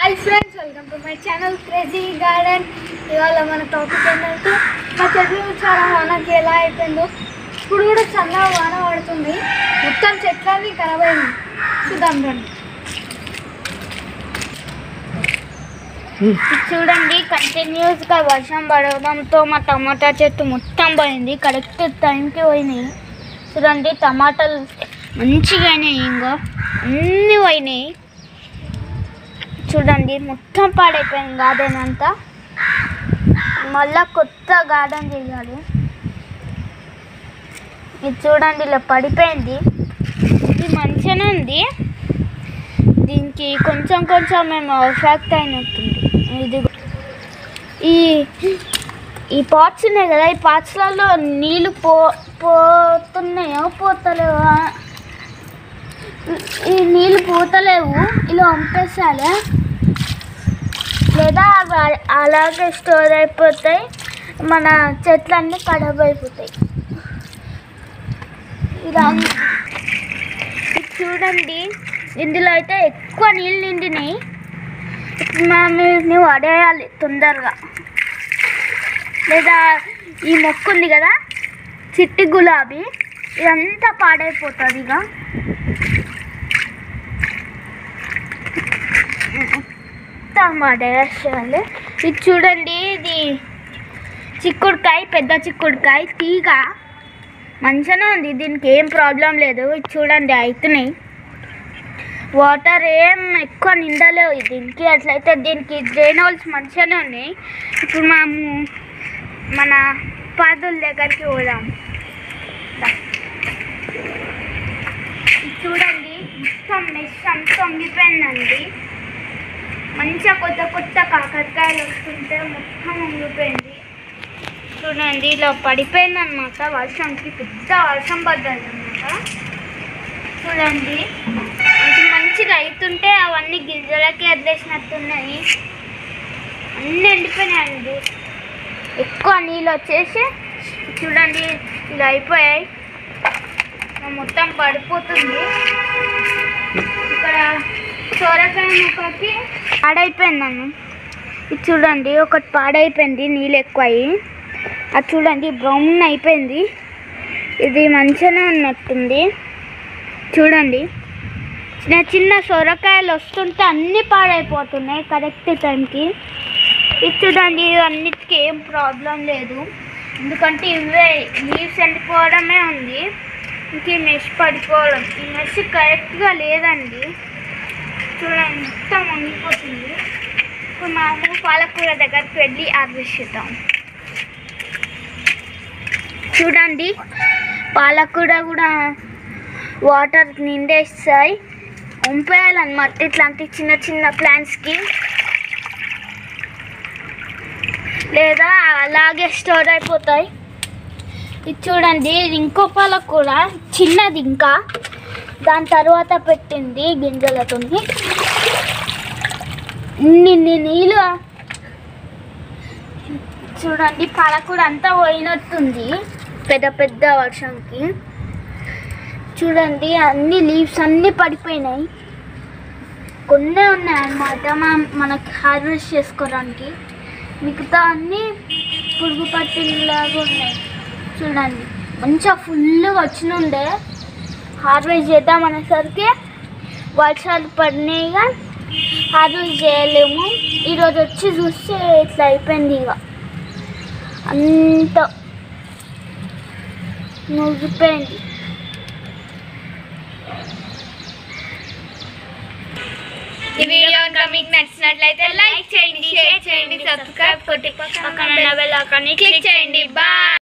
Hi friends welcome to my channel crazy garden. ఇవాళ మన topic ఏంటంటే మా చెట్లు చాలా వానకి ఎలా అయిపోయిందో. ఇప్పుడు కూడా చాలా వాన పడుతుంది. మొత్తం చెట్లన్నీ ఖరాబ్ అయింది చూద్దాం రండి. చూడండి కంటిన్యూస్గా వర్షం పడడంతో మా టమాటా చెట్టు మొత్తం పోయింది. కరెక్ట్ టైంకి పోయినాయి. చూడండి టమాటాలు మంచిగా అయినాయి ఇంకా అన్నీ పోయినాయి. చూడండి మొత్తం పాడైపోయింది గార్డెన్ అంతా. మళ్ళా కొత్త గార్డెన్ చేయాలి. ఇది చూడండి ఇలా పడిపోయింది. ఇది మంచిగానే ఉంది. దీనికి కొంచెం కొంచెం మేము ఎఫెక్ట్ అయినట్టుంది. ఇది ఈ ఈ పాట్స్ ఉన్నాయి కదా ఈ పాట్స్లలో నీళ్ళు పో పోతున్నాయో పోతలేవా? ఈ నీళ్ళు పోతలేవు ఇలా పంపేసాలే లేదా అవి అలాగే స్టోర్ అయిపోతాయి. మన చెట్లన్నీ ఖరాబ్ అయిపోతాయి ఇలా ఇది చూడండి. ఇందులో అయితే ఎక్కువ నీళ్ళు నిండినాయి. ఇప్పుడు మనం వడేయాలి తొందరగా. లేదా ఈ మొక్క ఉంది కదా చిట్టి గులాబీ ఇదంతా పాడైపోతుంది ఇక. మొత్తం వడేసేయాలి ఇది చూడండి ఇది చిక్కుడుకాయ పెద్ద చిక్కుడుకాయ తీగ. మంచిగానే ఉంది దీనికి ఏం ప్రాబ్లం లేదు. ఇది చూడండి అవుతున్నాయి వాటర్ ఏం ఎక్కువ నిండలేవు. దీనికి అట్లయితే దీనికి డ్రైన్ హోల్స్ మంచిగానే ఉన్నాయి. ఇప్పుడు మనము మన పాదుల దగ్గరికి పోదాం. ఇది చూడండి మొత్తం మెస్ అంతా ఉండిపోయిందండి. మంచిగా కొత్త కొత్త కాకరకాయలు వస్తుంటే మొత్తం ఉండిపోయింది చూడండి ఇలా పడిపోయిందనమాట వర్షంకి పెద్ద వర్షం పడ్డది అనమాట చూడండి మంచి మంచిగా అవుతుంటే అవన్నీ గింజలకి వదిలేసినట్టున్నాయి అన్నీ ఎండిపోయినాయండి. ఎక్కువ నీళ్ళు వచ్చేసి చూడండి ఇలా అయిపోయాయి. మొత్తం పడిపోతుంది. ఇక్కడ ఒకటి మొక్కకి ఇది చూడండి ఒకటి పాడైపోయింది నీళ్ళు ఎక్కువ అయ్యి అది చూడండి బ్రౌన్ అయిపోయింది. ఇది మంచిగానే ఉన్నట్టుంది. చూడండి. చిన్న చిన్న సొరకాయలు వస్తుంటే అన్నీ పాడైపోతున్నాయి కరెక్ట్ టైంకి ఇది చూడండి అన్నిటికీ ఏం ప్రాబ్లం లేదు. ఎందుకంటే ఇవే లీవ్స్ ఎండిపోవడమే ఉంది. ఇంక ఈ మెష్ పడిపోవడం ఈ మెష్ కరెక్ట్గా లేదండి. చూడండి మొత్తం వంగిపోతుంది ఇప్పుడు మనము పాలకూర దగ్గరికి వెళ్ళి హార్వెస్ట్ చేద్దాం చూడండి పాలకూర కూడా వాటర్ నిండేస్తాయి. ఉంపేయాలన్నమాట ఇట్లాంటి చిన్న చిన్న ప్లాంట్స్కి లేదా అలాగే స్టోర్ అయిపోతాయి. ఇది చూడండి ఇది ఇంకో పాలకూర చిన్నది ఇంకా. దాని తర్వాత పెట్టింది గింజలతో నిన్ని నీళ్ళు. చూడండి పాలకూర అంతా పోయినట్టుంది. పెద్ద పెద్ద వర్షంకి చూడండి అన్ని లీవ్స్ అన్నీ పడిపోయినాయి. కొన్ని ఉన్నాయి అన్నమాట. మనం మనకి హార్వెస్ట్ చేసుకోవడానికి. మిగతా అన్నీ పురుగు పట్టిలాగా ఉన్నాయి. చూడండి మంచిగా ఫుల్గా వచ్చినుండే. హార్వెస్ట్ చేద్దాం అనేసరికి వర్షాలు పడినాయిగా. హార్వెస్ట్ చేయలేము. ఈరోజు వచ్చి చూస్తే ఇట్లా అయిపోయింది ఇక. అంత ముగిపోయింది. ఈ వీడియో కనుక మీకు నచ్చినట్లయితే లైక్ చేయండి షేర్ చేయండి సబ్స్క్రైబ్ కొట్టి పక్కన క్లిక్ చేయండి. బాయ్